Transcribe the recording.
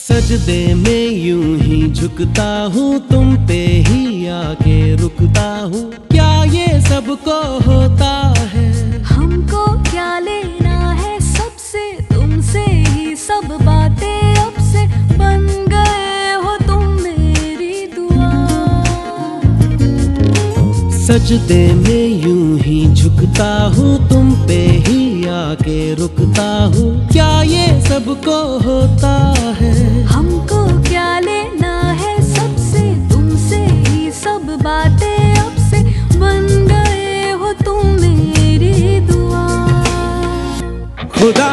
सजदे में यूँ ही झुकता हूँ तुम पे ही आके रुकता हूँ। क्या ये सबको होता है? हमको क्या लेना है? सबसे तुमसे ही सब बातें अब से बन गए हो तुम मेरी दुआ। सजदे में यूँ ही झुकता हूँ तुम पे ही आके रुकता हूँ। क्या ये सबको होता है? हमको क्या लेना है? सबसे तुमसे ही सब बातें अब से बन गए हो तुम मेरी दुआ। खुदा